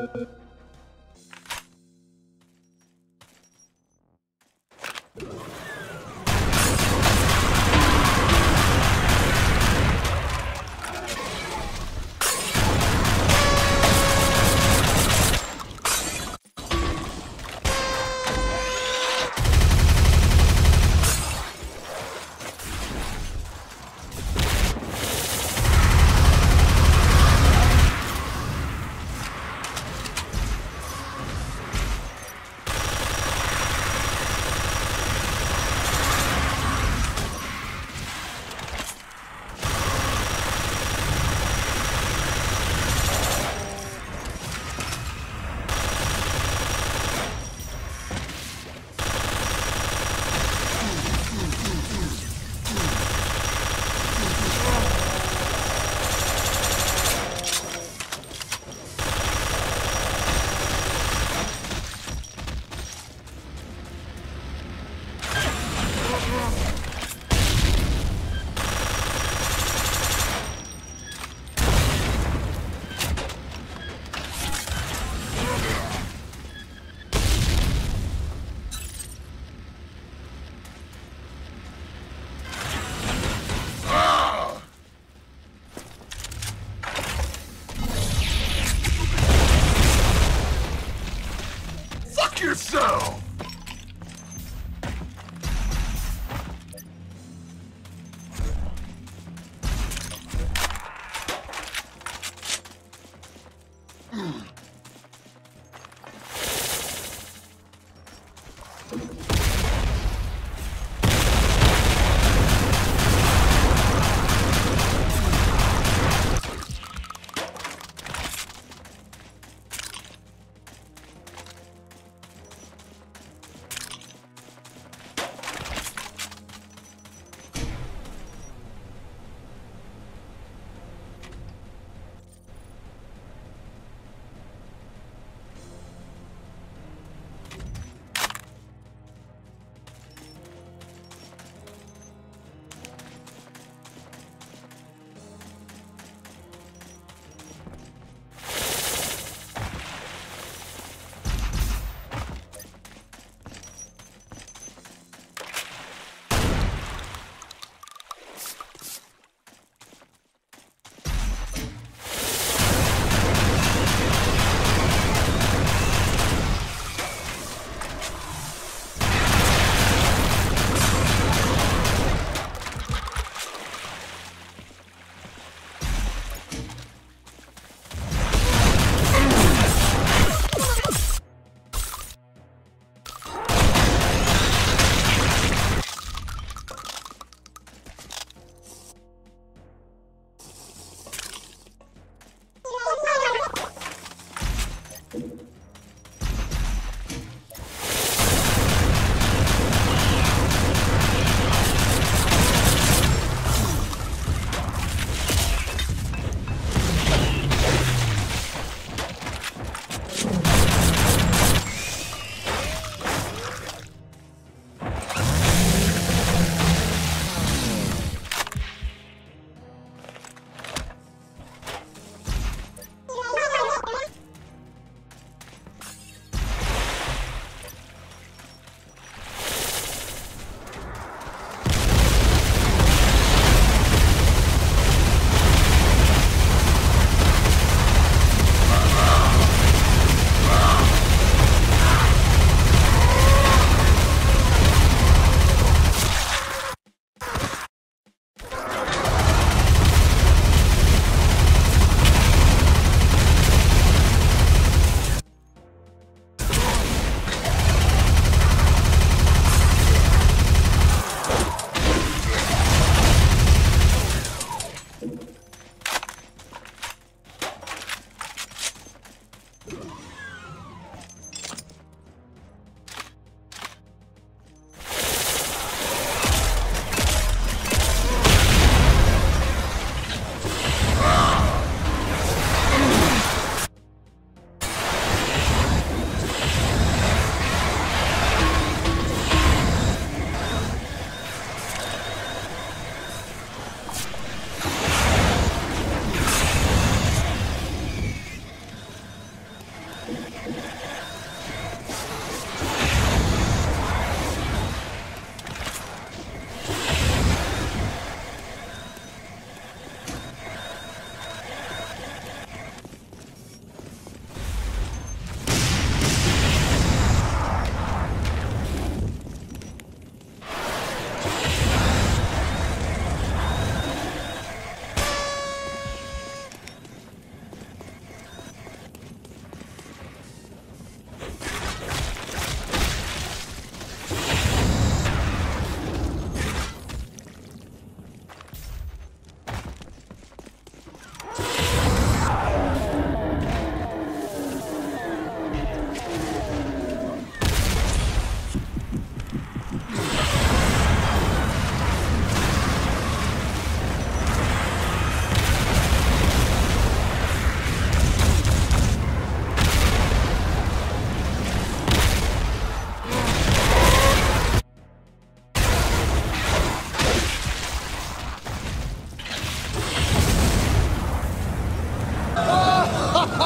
Fuck yourself!